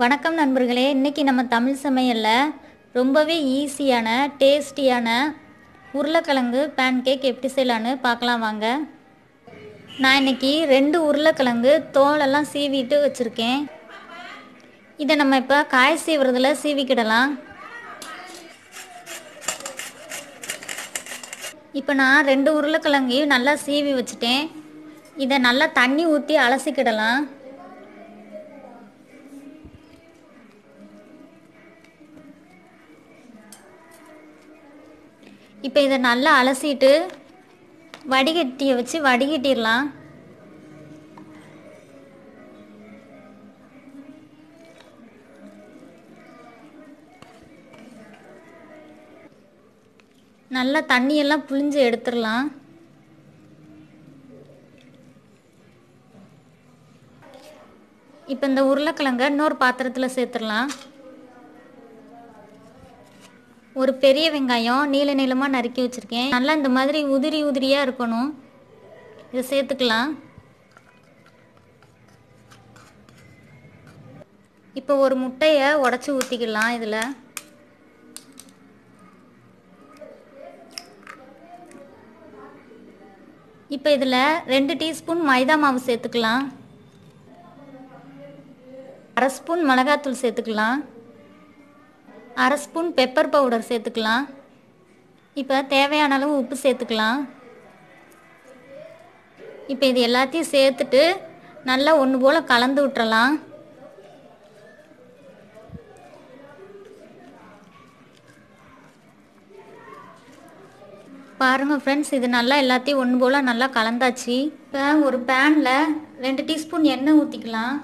வணக்கம் நண்பர்களே இன்றைக்கி நம்ம தமிழ் சமையலில் ரொம்பவே ஈஸியான டேஸ்டியான உருளைக்கிழங்கு பேன்கேக் எப்படி செய்யலான்னு பார்க்கலாம் வாங்க. நான் இன்னைக்கு ரெண்டு உருளைக்கிழங்கு தோலெல்லாம் சீவிட்டு வச்சுருக்கேன். இதை நம்ம இப்போ காய் சீவுறதில் சீவிக்கிடலாம். இப்போ நான் ரெண்டு உருளைக்கிழங்கையும் நல்லா சீவி வச்சுட்டேன். இதை நல்லா தண்ணி ஊற்றி அலசிக்கிடலாம். இப்போ இதை நல்லா அலசிட்டு வடிகட்டியை வச்சு வடிகட்டிடலாம் நல்லா தண்ணியெல்லாம் புழிஞ்சு எடுத்துடலாம் இப்போ இந்த உருளைக்கிழங்க இன்னொரு பாத்திரத்தில் சேர்த்துடலாம் ஒரு பெரிய வெங்காயம் நீல நீளமாக நறுக்கி வச்சுருக்கேன். நல்லா இந்த மாதிரி உதிரி உதிரியாக இருக்கணும். இதை சேர்த்துக்கலாம். இப்போ ஒரு முட்டையை உடச்சி ஊற்றிக்கலாம் இதில். இப்போ இதில் ரெண்டு டீஸ்பூன் மைதா மாவு சேர்த்துக்கலாம். அரை ஸ்பூன் மிளகாத்தூள் சேர்த்துக்கலாம். அரை ஸ்பூன் பெப்பர் பவுடர் சேர்த்துக்கலாம். இப்போ தேவையான அளவு உப்பு சேர்த்துக்கலாம். இப்போ இது எல்லாத்தையும் சேர்த்துட்டு நல்லா ஒன்று போல் கலந்து விட்டுறலாம். பாருங்கள் ஃப்ரெண்ட்ஸ் இது நல்லா எல்லாத்தையும் ஒன்று போல் நல்லா கலந்தாச்சு. இப்போ ஒரு பேனில் ரெண்டு டீஸ்பூன் எண்ணெய் ஊற்றிக்கலாம்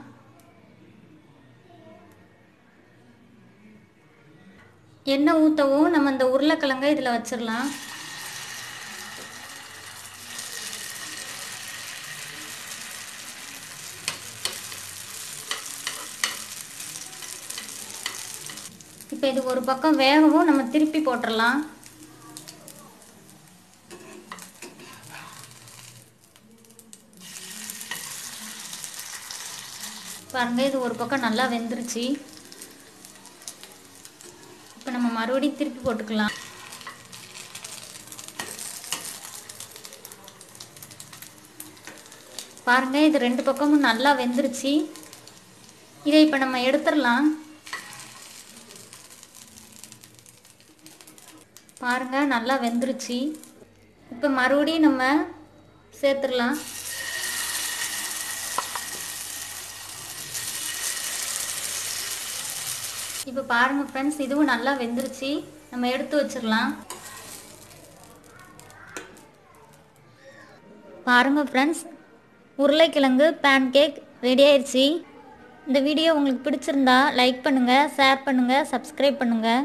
எண்ணெய் ஊற்றவும் நம்ம இந்த உருளைக்கிழங்கை இதில் வச்சிடலாம். இப்போ இது ஒரு பக்கம் வேகவும் நம்ம திருப்பி போட்டுடலாம். பாருங்கள் இது ஒரு பக்கம் நல்லா வெந்துருச்சு. நம்ம மறுபடியும் திருப்பி போட்டுக்கலாம். பாருங்க இது ரெண்டு பக்கமும் நல்லா வெந்துருச்சு. இதை இப்போ நம்ம எடுத்துடலாம். பாருங்க நல்லா வெந்துருச்சு. இப்போ மறுபடியும் நம்ம சேர்த்துடலாம். இப்போ பாருங்கள் ஃப்ரெண்ட்ஸ் இதுவும் நல்லா வெந்துருச்சு. நம்ம எடுத்து வச்சிடலாம் பாருங்கள் ஃப்ரெண்ட்ஸ் உருளைக்கிழங்கு பேன் கேக் ரெடி ஆயிடுச்சு இந்த வீடியோ உங்களுக்கு பிடிச்சிருந்தா லைக் பண்ணுங்கள் ஷேர் பண்ணுங்கள் சப்ஸ்கிரைப் பண்ணுங்கள்